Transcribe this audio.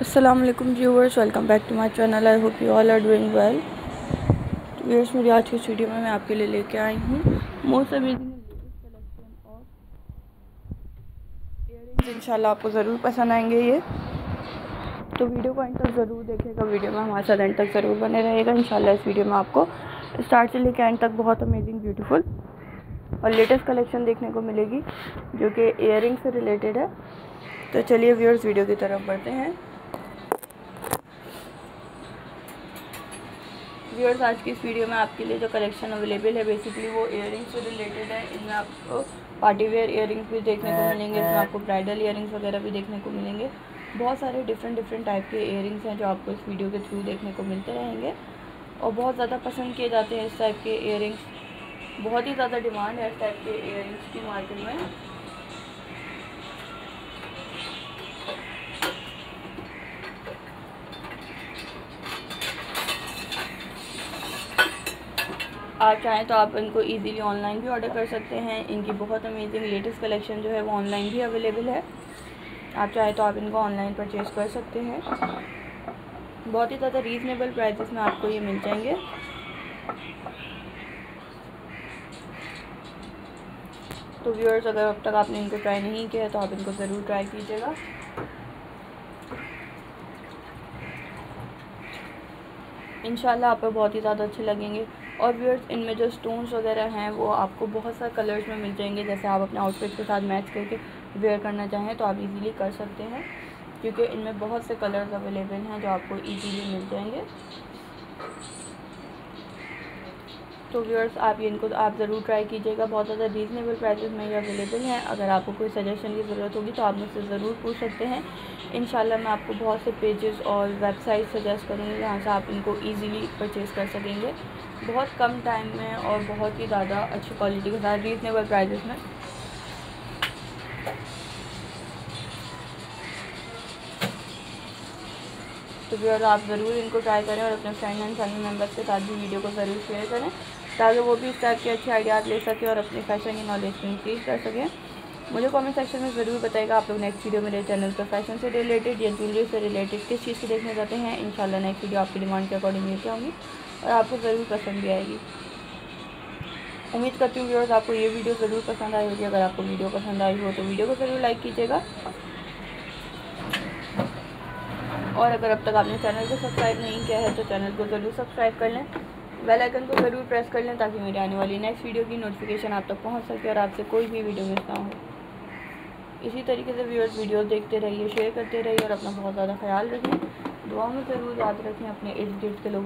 Aslam viewers welcome back to my channel I hope you all are doing well viewers मेरी आज की video में मैं आपके लिए लेके आई हूँ। Most amazing collection of earrings इंशाल्लाह आपको ज़रूर पसंद आएँगे ये। तो वीडियो को एंड तक ज़रूर देखेगा। वीडियो में हमारे साथ एंड तक ज़रूर बने रहेगा। इंशाल्लाह इस वीडियो में आपको स्टार्ट से लेकर एंड तक बहुत अमेजिंग ब्यूटीफुल और लेटेस्ट कलेक्शन देखने को मिलेगी, जो कि इयर से रिलेटेड है। तो चलिए व्यूअर्स वीडियो की तरफ़ बढ़ते हैं। व्यूअर्स आज की इस वीडियो में आपके लिए जो कलेक्शन अवेलेबल है बेसिकली वो इयर से रिलेटेड है। इनमें आपको पार्टी वेयर इयर भी देखने को मिलेंगे इसमें आपको ब्राइडल इयर वगैरह भी देखने को मिलेंगे। बहुत सारे डिफरेंट डिफरेंट टाइप के इयर हैं जो आपको इस वीडियो के थ्रू देखने को मिलते रहेंगे। और बहुत ज़्यादा पसंद किए जाते हैं इस टाइप के इयर बहुत ही ज़्यादा डिमांड है इस टाइप के इयर की मार्केट में। आप चाहें तो आप इनको इजीली ऑनलाइन भी ऑर्डर कर सकते हैं। इनकी बहुत अमेजिंग लेटेस्ट कलेक्शन जो है वो ऑनलाइन भी अवेलेबल है। आप चाहें तो आप इनको ऑनलाइन परचेज़ कर सकते हैं। बहुत ही ज़्यादा रीज़नेबल प्राइसेस में आपको ये मिल जाएँगे। तो व्यूअर्स अगर अब तक आपने इनको ट्राई नहीं किया है तो आप इनको ज़रूर ट्राई कीजिएगा। इनशाला आपको बहुत ही ज़्यादा अच्छे लगेंगे। और व्यूअर्स इनमें जो स्टोन्स वगैरह हैं, वो आपको बहुत सारे कलर्स में मिल जाएँगे, जैसे आप अपने आउटफिट के साथ मैच करके वेयर करना चाहें तो आप इजीली कर सकते हैं, क्योंकि इनमें बहुत से कलर्स अवेलेबल हैं जो आपको इजीली मिल जाएँगे। तो व्यूअर्स आप ये इनको, आप ज़रूर ट्राई कीजिएगा। बहुत ज़्यादा रीज़नेबल प्राइसेस में ये अवेलेबल हैं। अगर आपको कोई सजेशन की ज़रूरत होगी तो आप मुझसे ज़रूर पूछ सकते हैं। इन मैं आपको बहुत से पेजेस और वेबसाइट सजेस्ट करूँगी, जहाँ से आप इनको ईज़िली परचेज़ कर सकेंगे। बहुत कम टाइम में और बहुत ही ज़्यादा अच्छी क्वालिटी के साथ रीज़नेबल प्राइजेस में। तो व्यूअर आप ज़रूर इनको ट्राई करें और अपने फ्रेंड एंड फैमिली मेंबर्स के साथ भी वीडियो को ज़रूर शेयर करें, ताकि वो भी इस टाइप के अच्छे आइडियाज़ ले सकें और अपने फ़ैशन की नॉलेज को इंक्रीज़ कर सकें। मुझे कमेंट सेक्शन में ज़रूर बताएगा आप लोग नेक्स्ट वीडियो मेरे चैनल पर फ़ैशन से रिलेटेड या ज्वेलरी से रिलेटेड किस चीज़ को देखने जाते हैं इन नेक्स्ट वीडियो आपकी डिमांड के अकॉर्डिंग लेके आऊँगी और आपको ज़रूर पसंद भी आएगी। उम्मीद करती हूँ व्यूअर्स आपको ये वीडियो ज़रूर पसंद आई होगी। अगर आपको वीडियो पसंद आई हो तो वीडियो को ज़रूर लाइक कीजिएगा। और अगर अब तक आपने चैनल को सब्सक्राइब नहीं किया है तो चैनल को ज़रूर सब्सक्राइब कर लें। बेल आइकन को ज़रूर प्रेस कर लें ताकि मेरी आने वाली नेक्स्ट वीडियो की नोटिफिकेशन आप तक पहुँच सके और आपसे कोई भी वीडियो मिस ना हो। इसी तरीके से व्यूअर्स वीडियो देखते रहिए शेयर करते रहिए और अपना बहुत ज़्यादा ख्याल रखें। दुआ में ज़रूर याद रखें अपने इर्द गिर्द के लोग